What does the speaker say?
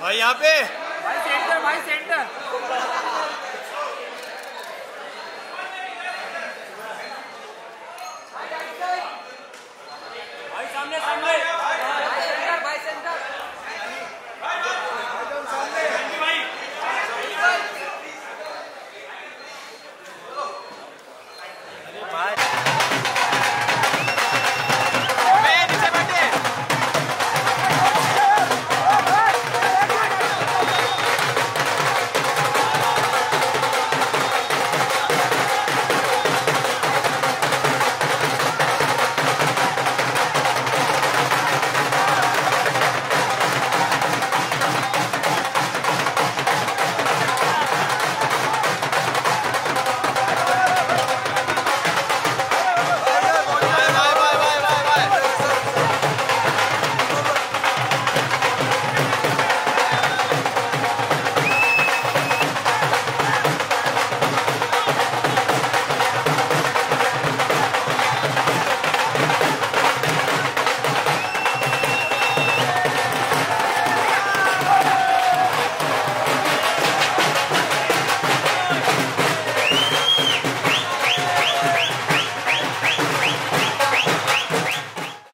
भाई यहाँ पे। भाई सेंटर भाई सेंटर Bye.